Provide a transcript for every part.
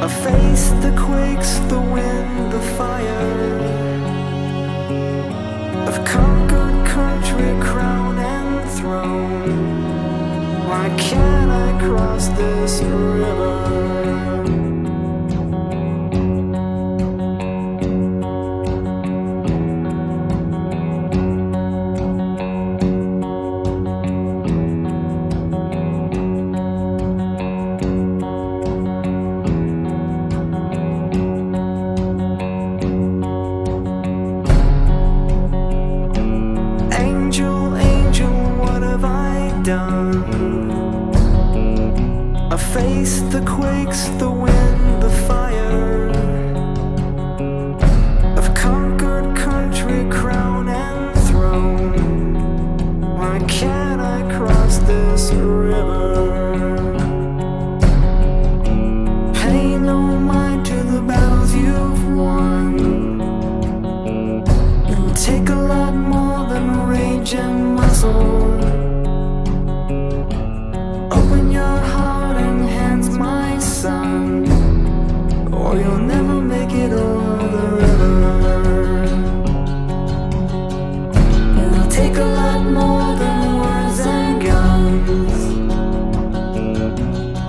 I face the quakes, the wind, the fire. Conquered country, crown and throne. Why can't I cross this river? Done? I face the quakes, the wind, the fire. I've conquered country, crown and throne. Why can't I cross this river? Pay no mind to the battles you've won. It'll take a lot more than rage and muscle. Or you'll never make it over the river. It'll take a lot more than words and guns,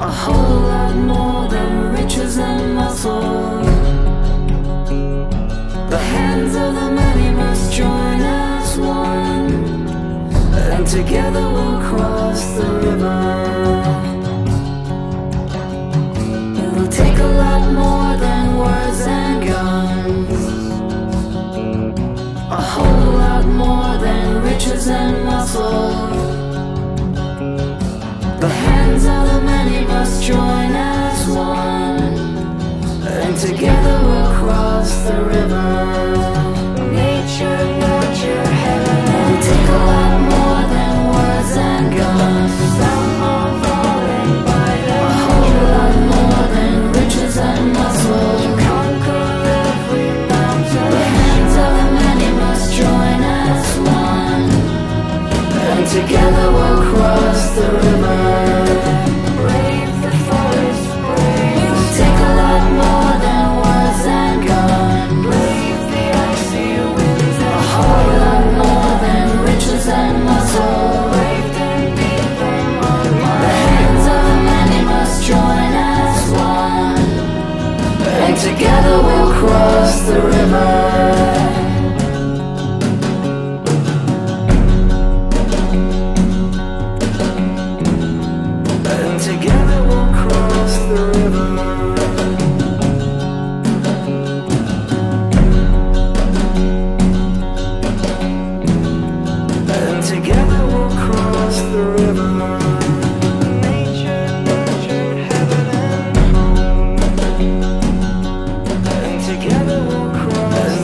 a whole lot more than riches and muscle. The hands of the many must join as one, and together we'll cross the river. And muscle. The hands of the many must join as one, and together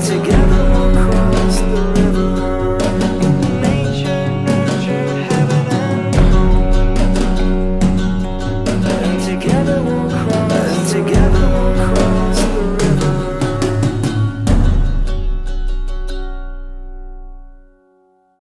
together.